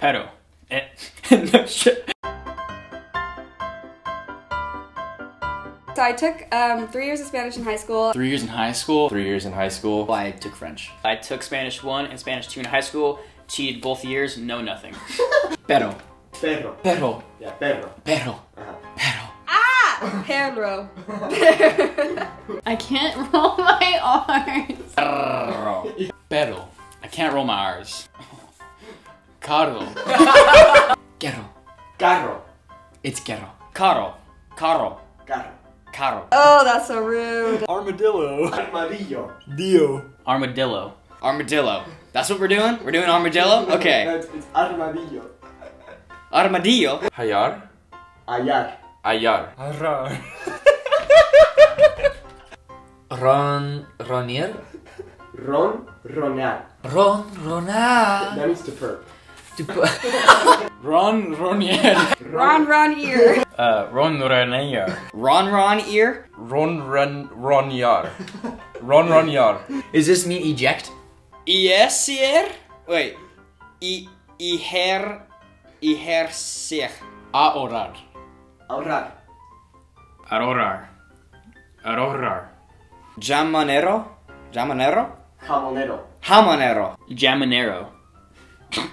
Pero. Eh. no shit. So I took um, three years of Spanish in high school. Three years in high school. Three years in high school. I took French. I took Spanish 1 and Spanish 2 in high school. Cheated both years, no nothing. Pero. Perro. Pero. Yeah, perro. Pero. Uh-huh. Pero. Ah! Perro. I can't roll my R's. Pero. Pero. I can't roll my R's. Caro. Ghetto. Carro. It's ghetto. Caro. Caro. Carro. Caro. oh, that's so rude. Armadillo. Armadillo. Dio. Armadillo. Armadillo. That's what we're doing? We're doing armadillo? Okay. It's, it's armadillo. Armadillo. Hayar. Ayar. Ayar. Ron. Ronier. Ron. Ronar. Ron. Ronar. That means to purr. Ron Ronier. Ron Ron ear. Uh, Ron Ronier. Ron Ron ear. Ron Ron Ron Yar. Ron Ron Yar. Does this mean eject? Iesier? Wait. I. Iher. Iherser. A orar. Ahorrar. Arorar. Arorar. Jamonero. Jamonero. Jamonero. Jamonero. Jamonero.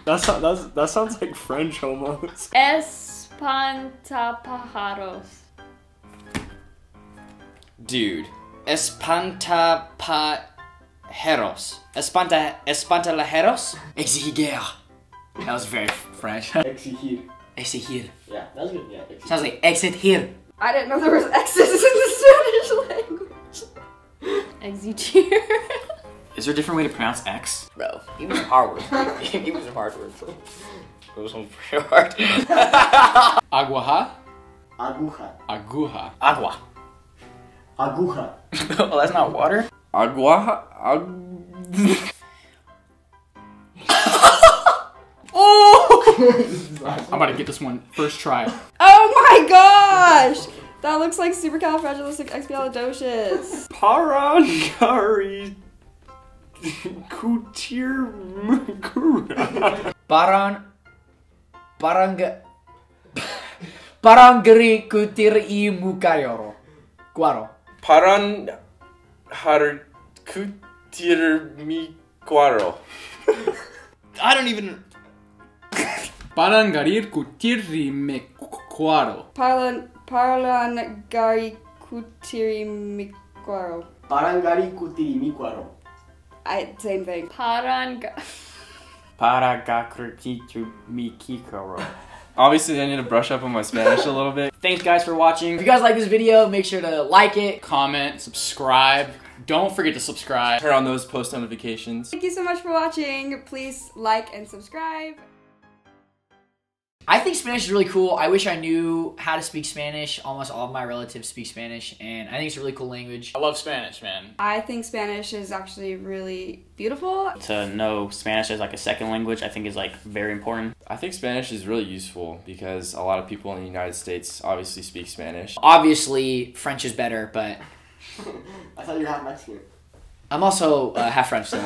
That's, that's that sounds like French almost. Espantapajaros. Dude. Espantapajeros. Espanta. Espantalajeros. Exigir. That was very French. Exigir. Exigir. Yeah, that's good. Yeah, exigir. Sounds like exit here. I didn't know there was X's in the Spanish language. Exegear. Is there a different way to pronounce X? Bro, he was hard words. he was hard words. Those ones pretty hard. Aguaja? Aguja. Aguja. Agua. Aguja. oh, that's not water? Agua. Ag. Oh! I'm about to get this one first try. Oh my gosh! That looks like supercalifragilisticexpialidocious. Parangari. Kutir Mukura. Paran. Parang. Parangari kutir i mukayoro. Guaro. Paran. Har. Kutir mi cuaro. I don't even. Parangarir kutirri me cuaro. Parlan Parlan Gari Kutiri Miquaro. Parangari kutirimicuaro. I same thing. Paranga. Paragakrititu mi kikaro. Obviously, I need to brush up on my Spanish a little bit. Thanks guys for watching. If you guys like this video, make sure to like it. Comment, subscribe. Don't forget to subscribe. Turn on those post notifications. Thank you so much for watching. Please like and subscribe. I think Spanish is really cool. I wish I knew how to speak Spanish. Almost all of my relatives speak Spanish, and I think it's a really cool language. I love Spanish, man. I think Spanish is actually really beautiful. To know Spanish as like a second language, I think is like very important. I think Spanish is really useful because a lot of people in the United States obviously speak Spanish. Obviously, French is better, but I thought you were half Mexican. I'm also uh, half French. So.